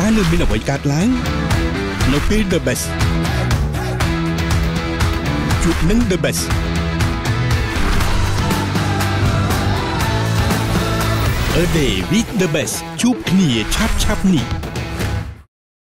តើនឹងមានអ្វីកើតឡើងនៅពេល The Best ជួបនឹង The Best A day with the best ជួបគ្នាឆាប់ឆាប់នេះ